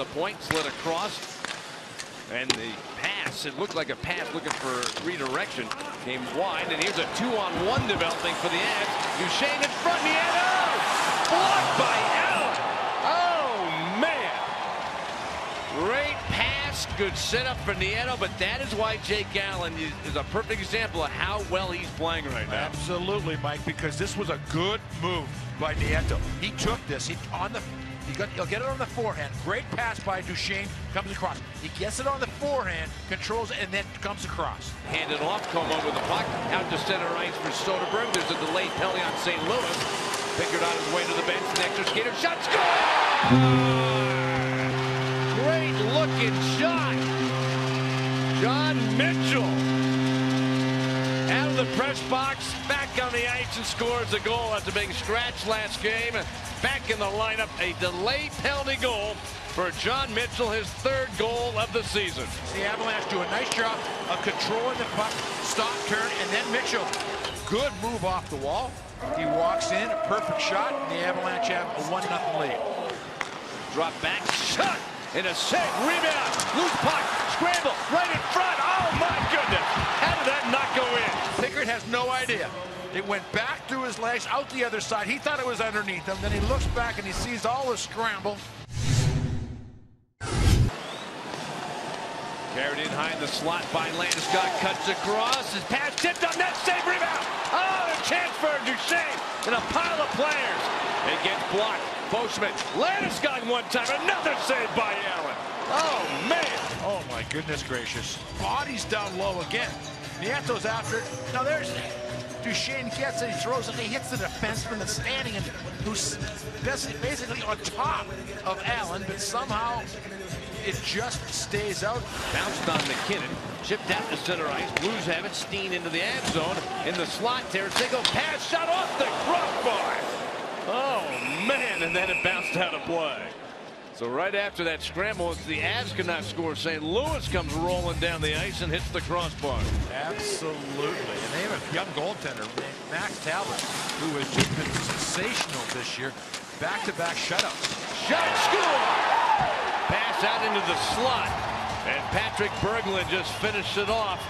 the point, slid across. And the pass, it looked like a pass looking for redirection, came wide. And here's a two-on-one developing for the Avs. Duchene in front, Nieto! Blocked by Allen! Oh, man! Great pass, good setup for Nieto, but that is why Jake Allen is a perfect example of how well he's playing right now. Absolutely, Mike, because this was a good move by Nieto. He took this he, on the he he'll get it on the forehand. Great pass by Duchene. Comes across. He gets it on the forehand, controls and then comes across. Handed off. Comeau with the puck. Out to center ice for Soderberg. There's a delayed penalty on St. Louis. Pickard on his way to the bench. Extra skater shot. Score! Great looking shot. John Mitchell the press box, back on the ice and scores a goal after being scratched last game. Back in the lineup, a delayed penalty goal for John Mitchell, his third goal of the season. The Avalanche do a nice job of controlling the puck, stop, turn, and then Mitchell, good move off the wall. He walks in, a perfect shot, and the Avalanche have a 1-0 lead. Drop back, shot, and a save, rebound, loose puck, scramble, right in front. Oh my goodness, how did that not go in? Pickard has no idea. It went back through his legs, out the other side. He thought it was underneath him. Then he looks back and he sees all the scramble. Carried in high in the slot by Landeskog. Cuts across. His pass tipped on that Save rebound. Oh, a chance for Duchene and a pile of players. It gets blocked. Boschman. Landeskog one time. Another save by Allen. Oh, man. Oh, my goodness gracious. Body's down low again. Nieto's after it. Now there's Duchene gets it, he throws it, he hits the defenseman that's standing and who's basically on top of Allen, but somehow it just stays out. Bounced on MacKinnon, chipped out to center ice. Blues have it. Steen into the ad zone. In the slot, Tarasenko pass shot off the crossbar. Oh, man, and then it bounced out of play. So right after that scramble, it's the Avs cannot score. St. Louis comes rolling down the ice and hits the crossbar. Absolutely. And they have a young goaltender named Max Talbot, who has just been sensational this year. Back-to-back -back shutouts. Shot score! Pass out into the slot. And Patrick Berglund just finished it off.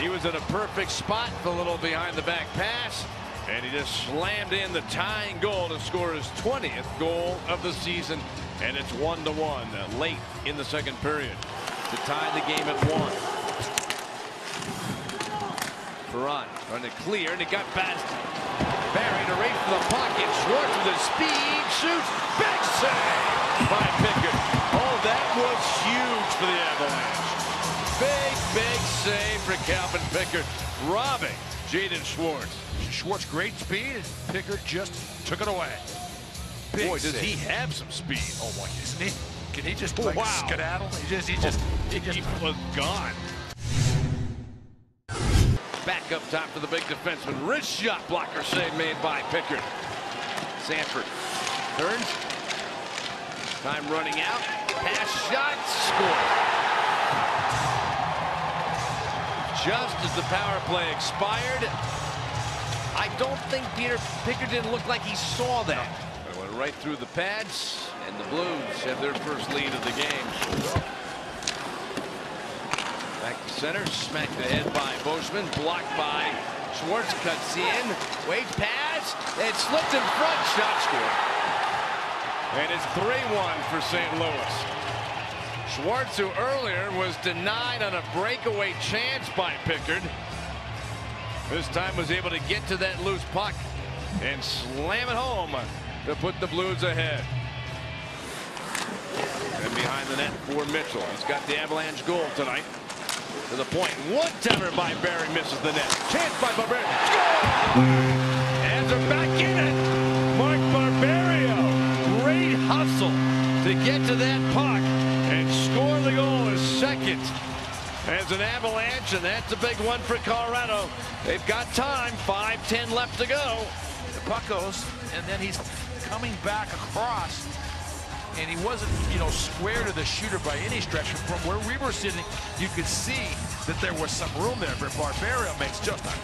He was in a perfect spot, the little behind the back pass. And he just slammed in the tying goal to score his 20th goal of the season. And it's one to one uh, late in the second period to tie the game at one. Perron trying to clear, and it got past Barrie to race for the pocket. Schwartz with a speed shoots. Big save by Pickard. Oh, that was huge for the Avalanche. Big, big save for Calvin Pickard, robbing Jaden Schwartz. Schwartz, great speed, Pickard just took it away. Big Boy, does save. he have some speed. Oh, my, isn't he? Can he just like, wow. skedaddle? He just, he just, he just he was gone. Back up top for the big defenseman. Wrist shot blocker save made by Pickard. Sanford turns. Time running out. Pass shot. Score. Just as the power play expired, I don't think Peter Pickard didn't look like he saw that. It went right through the pads, and the Blues have their first lead of the game. Back to center, smacked ahead by Boschman, blocked by Schwartz, cuts in, waits pass, it slipped in front, shot score. And it's 3-1 for St. Louis. Schwartz, who earlier was denied on a breakaway chance by Pickard, this time was able to get to that loose puck and slam it home to put the Blues ahead. And behind the net for Mitchell. He's got the Avalanche goal tonight to the point. One timer by Barrie misses the net. Chance by Barberio. Score! As an avalanche, and that's a big one for Colorado. They've got time. 5-10 left to go. The puck goes, and then he's coming back across and he wasn't, you know, square to the shooter by any stretch. From where we were sitting, you could see that there was some room there, but Barberio makes just a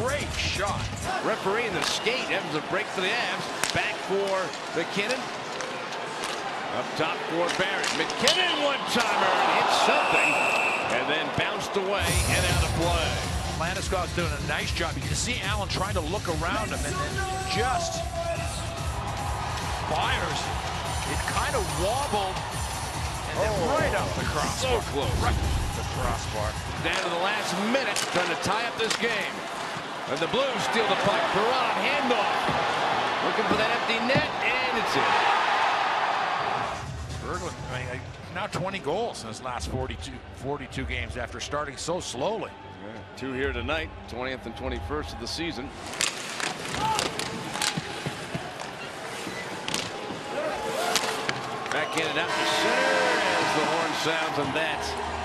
great shot. Referee in the skate, Evans a break for the Avs. Back for MacKinnon. Up top for Barrett. MacKinnon one-timer. hits something. And then bounced away and out of play. Landeskog's doing a nice job. You can see Allen trying to look around him and then just fires. It kind of wobbled and then Oh. right up the crossbar. So close. Right the crossbar. Down to the last minute trying to tie up this game. And the Blues steal the puck. Perron handoff. Looking for that empty net and it's in. I mean, now 20 goals in his last 42, 42 games after starting so slowly. Two here tonight, 20th and 21st of the season. Back in and out to center as the horn sounds, and that